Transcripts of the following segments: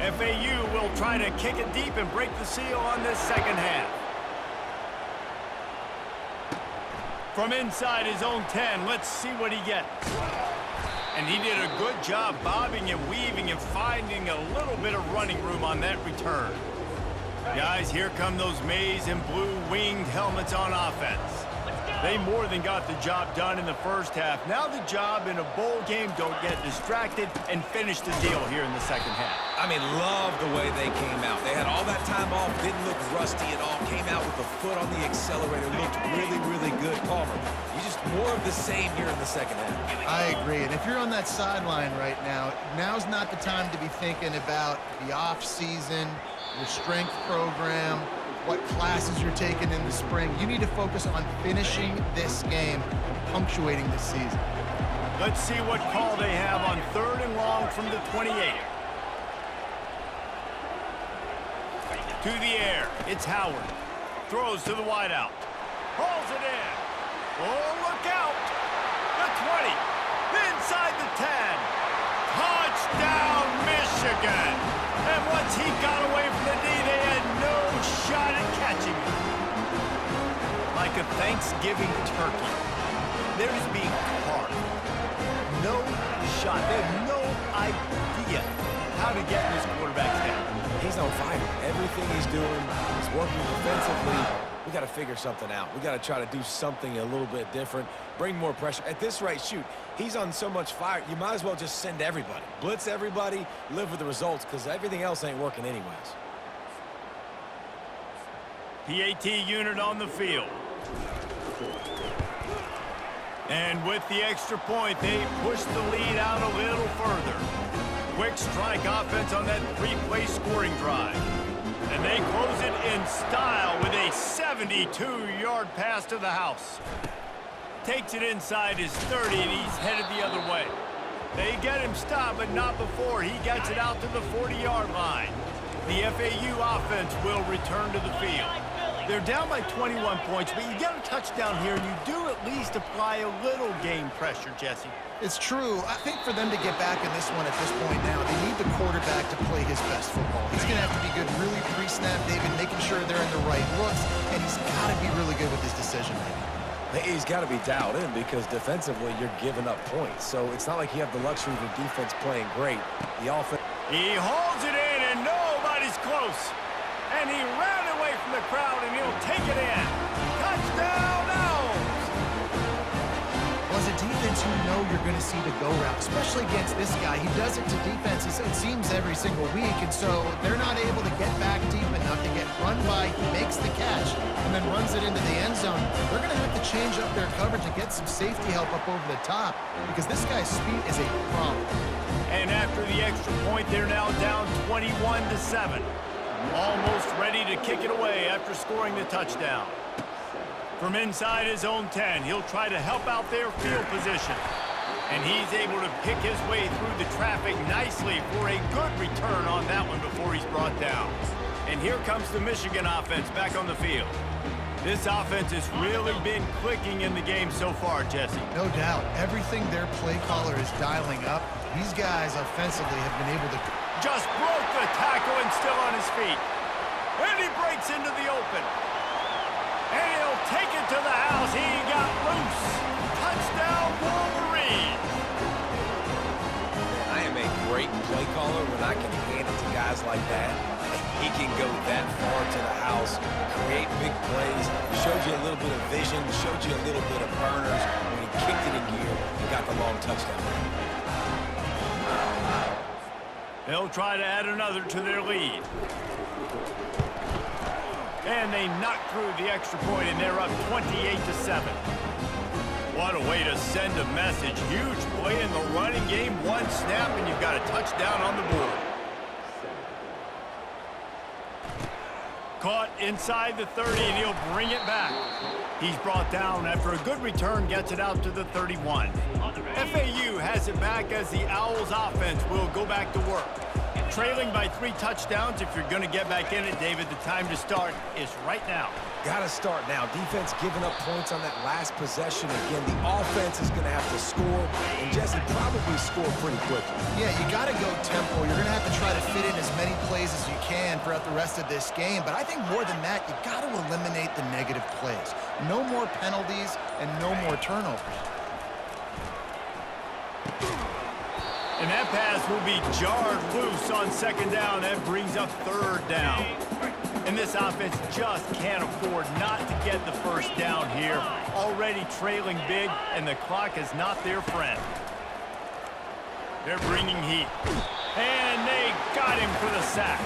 FAU will try to kick it deep and break the seal on this second half. From inside his own 10, let's see what he gets. And he did a good job bobbing and weaving and finding a little bit of running room on that return. Guys, here come those maize and blue winged helmets on offense. They more than got the job done in the first half. Now the job in a bowl game, don't get distracted and finish the deal here in the second half. I mean, love the way they came out. They had all that time off, didn't look rusty at all, came out with the foot on the accelerator, looked really, really good. Palmer, you just more of the same here in the second half. I agree. And if you're on that sideline right now, now's not the time to be thinking about the off season, your strength program, what classes you're taking in the spring. You need to focus on finishing this game, and punctuating this season. Let's see what call they have on third and long from the 28. To the air, it's Howard. Throws to the wideout. Hauls it in. Oh, look out. The 20. Inside the 10. Thanksgiving turkey. They're just being carved. No shot. They have no idea how to get in this quarterback's head. He's on fire. Everything he's doing is working defensively. We got to figure something out. We got to try to do something a little bit different, bring more pressure. At this rate, shoot, he's on so much fire, you might as well just send everybody. Blitz everybody, live with the results, because everything else ain't working anyways. PAT unit on the field. And with the extra point, they push the lead out a little further. Quick strike offense on that three-play scoring drive. And they close it in style with a 72-yard pass to the house. Takes it inside his 30, and he's headed the other way. They get him stopped, but not before he gets it out to the 40-yard line. The FAU offense will return to the field. They're down by 21 points, but you get a touchdown here, and you do at least apply a little game pressure, Jesse. It's true. I think for them to get back in this one at this point now, they need the quarterback to play his best football. He's going to have to be good really pre-snap, David, making sure they're in the right looks, and he's got to be really good with his decision-making. He's got to be dialed in because defensively you're giving up points. So it's not like you have the luxury of your defense playing great. The offense... He holds it in, and nobody's close. And he ran away from the crowd, and he'll take it in. Touchdown, Owls! Well, as a defense, you know you're going to see the go route, especially against this guy. He does it to defenses, it seems, every single week, and so they're not able to get back deep enough to get run by. He makes the catch and then runs it into the end zone. They're going to have to change up their coverage and get some safety help up over the top because this guy's speed is a problem. And after the extra point, they're now down 21 to 7. Almost ready to kick it away after scoring the touchdown. From inside his own 10, he'll try to help out their field position. And he's able to pick his way through the traffic nicely for a good return on that one before he's brought down. And here comes the Michigan offense back on the field. This offense has really been clicking in the game so far, Jesse. No doubt. Everything their play caller is dialing up, these guys offensively have been able to... Just broke the tackle and still on his feet. And he breaks into the open. And he'll take it to the house. He got loose. Touchdown, Wolverine. I am a great play caller when I can hand it to guys like that. He can go that far to the house, create big plays, showed you a little bit of vision, showed you a little bit of burners when he kicked it in gear and got the long touchdown. They'll try to add another to their lead. And they knock through the extra point, and they're up 28 to 7. What a way to send a message. Huge play in the running game. One snap, and you've got a touchdown on the board. Caught inside the 30, and he'll bring it back. He's brought down after a good return, gets it out to the 31. FAU has it back as the Owls offense will go back to work. Trailing by three touchdowns, if you're going to get back in it, David, the time to start is right now. Got to start now. Defense giving up points on that last possession. Again, the offense is going to have to score, and Jesse probably score pretty quickly. Yeah, you got to go tempo. You're going to have to try to fit in as many plays as you can throughout the rest of this game. But I think more than that, you got to eliminate the negative plays. No more penalties and no more turnovers. And that pass will be jarred loose on second down. That brings up third down. And this offense just can't afford not to get the first down here. Already trailing big, and the clock is not their friend. They're bringing heat. And they got him for the sack.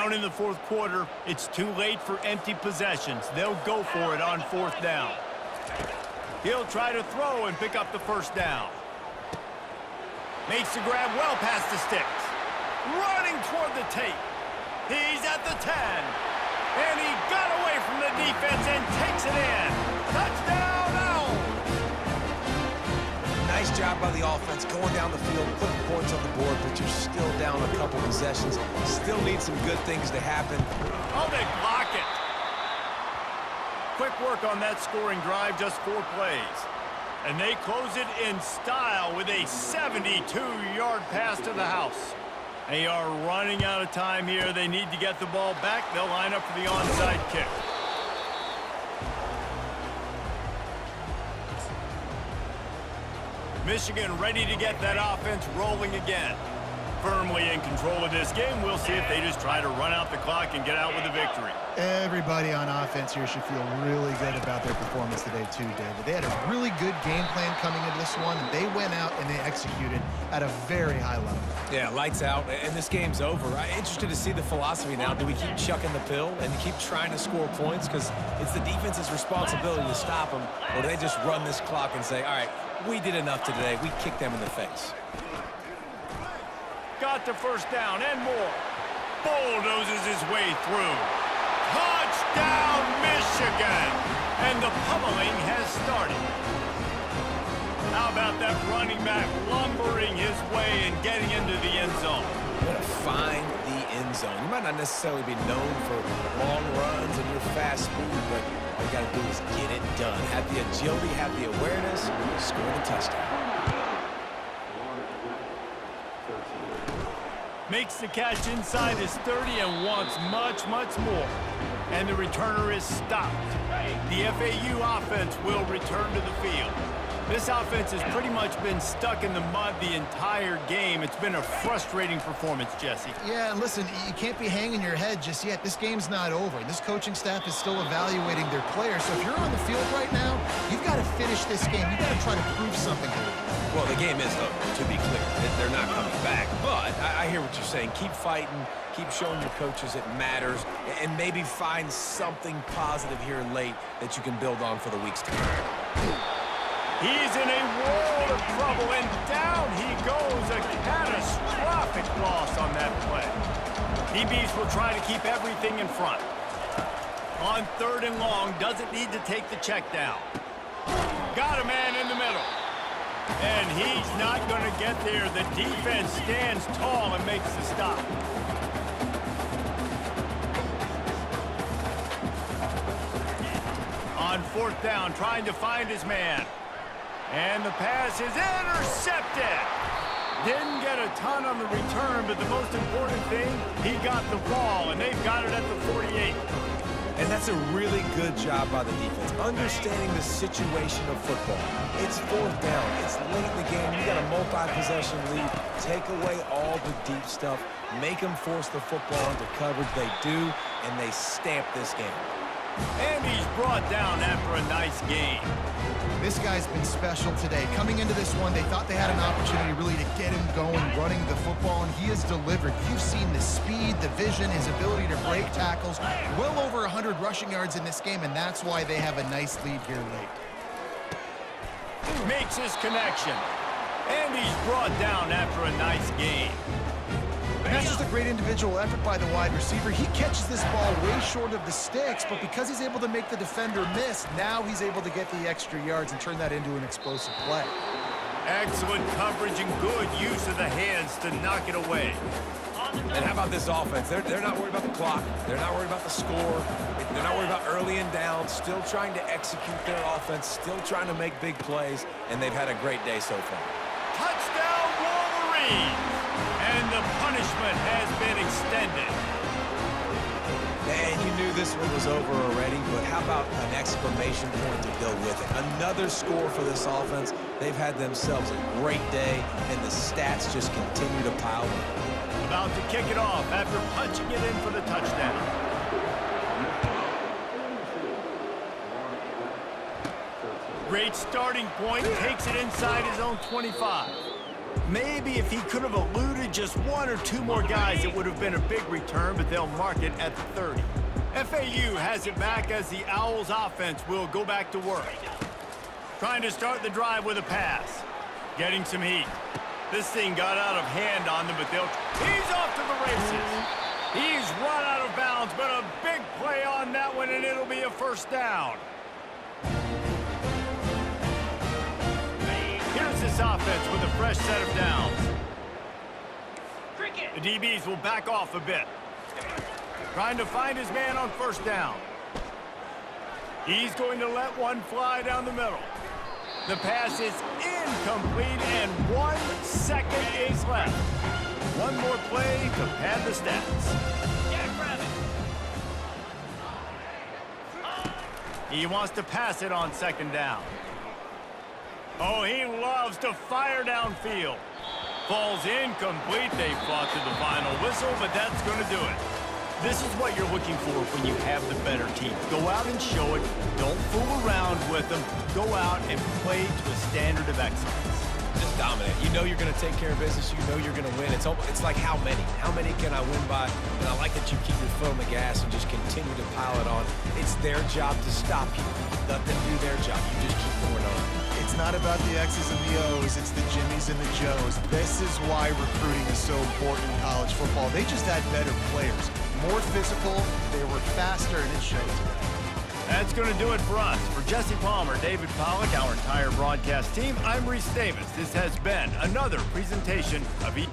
Down in the fourth quarter, it's too late for empty possessions. They'll go for it on fourth down. He'll try to throw and pick up the first down. Makes the grab well past the sticks. Running toward the tape. He's at the 10. And he got away from the defense and takes it in. Touchdown! Nice job by the offense going down the field, putting points on the board, but you're still down a couple possessions. Still need some good things to happen. Oh, they block it. Quick work on that scoring drive, just four plays. And they close it in style with a 72-yard pass to the house. They are running out of time here. They need to get the ball back. They'll line up for the onside kick. Michigan ready to get that offense rolling again. Firmly in control of this game. We'll see if they just try to run out the clock and get out with a victory. Everybody on offense here should feel really good about their performance today too, David. They had a really good game plan coming into this one, and they went out and they executed at a very high level. Yeah, lights out, and this game's over. I'm interested to see the philosophy now. Do we keep chucking the pill and keep trying to score points? Because it's the defense's responsibility to stop them, or do they just run this clock and say, all right, we did enough today. We kicked them in the face. Got the first down and more. Bulldozes his way through. Touchdown, Michigan! And the pummeling has started. How about that running back lumbering his way and getting into the end zone? to find the end zone. You might not necessarily be known for long runs and your fast speed, but all you got to do is get it done. Have the agility, have the awareness, score the touchdown. Makes the catch inside his 30 and wants much, much more. And the returner is stopped. The FAU offense will return to the field. This offense has pretty much been stuck in the mud the entire game. It's been a frustrating performance, Jesse. Yeah, and listen, you can't be hanging your head just yet. This game's not over. This coaching staff is still evaluating their players. So if you're on the field right now, you've got to finish this game. You've got to try to prove something here. Well, the game is over, to be clear. They're not coming back. But I, hear what you're saying. Keep fighting. Keep showing your coaches it matters. And maybe find something positive here late that you can build on for the weeks to come. He's in a world of trouble, and down he goes. A catastrophic loss on that play. DBs will try to keep everything in front. On third and long, doesn't need to take the check down. Got a man in the middle. And he's not going to get there. The defense stands tall and makes the stop. On fourth down, trying to find his man. And the pass is intercepted. Didn't get a ton on the return, but the most important thing, he got the ball, and they've got it at the 48. And that's a really good job by the defense, understanding the situation of football. It's fourth down. It's late in the game. You got a multi-possession lead. Take away all the deep stuff. Make them force the football into coverage. They do, and they stamp this game. And he's brought down after a nice game. This guy's been special today. Coming into this one, they thought they had an opportunity really to get him going, running the football, and he has delivered. You've seen the speed, the vision, his ability to break tackles. Well over 100 rushing yards in this game, and that's why they have a nice lead here late. Makes his connection. And he's brought down after a nice game. And that's just a great individual effort by the wide receiver. He catches this ball way short of the sticks, but because he's able to make the defender miss, now he's able to get the extra yards and turn that into an explosive play. Excellent coverage and good use of the hands to knock it away. And how about this offense? They're, they're not worried about the clock. They're not worried about the score. They're not worried about early and down. Still trying to execute their offense. Still trying to make big plays. And they've had a great day so far. Touchdown Wolverines! And the punishment has been extended. Man, you knew this one was over already, but how about an exclamation point to go with it? Another score for this offense. They've had themselves a great day, and the stats just continue to pile up. About to kick it off after punching it in for the touchdown. Great starting point, takes it inside his own 25. Maybe if he could have eluded just one or two more guys, it would have been a big return, but they'll mark it at the 30. FAU has it back as the Owls offense will go back to work. Trying to start the drive with a pass. Getting some heat. This thing got out of hand on them, but they'll... He's off to the races. He's run out of bounds, but a big play on that one, and it'll be a first down. Offense with a fresh set of downs. The DBs will back off a bit. Trying to find his man on first down. He's going to let one fly down the middle. The pass is incomplete, and one second is left. One more play to pad the stats. He wants to pass it on second down. Oh, he loves to fire downfield. Falls incomplete. They fought to the final whistle, but that's going to do it. This is what you're looking for when you have the better team. Go out and show it. Don't fool around with them. Go out and play to a standard of excellence. Just dominant. You know you're going to take care of business. You know you're going to win. It's almost, it's like how many? How many can I win by? And I like that you keep your foot on the gas and just continue to pile it on. It's their job to stop you. Let them do their job. You just keep going on. It's not about the X's and the O's, it's the Jimmies and the Joes. This is why recruiting is so important in college football. They just had better players, more physical, they were faster, and it showed That's going to do it for us. For Jesse Palmer, David Pollack, our entire broadcast team, I'm Rece Davis. This has been another presentation of E...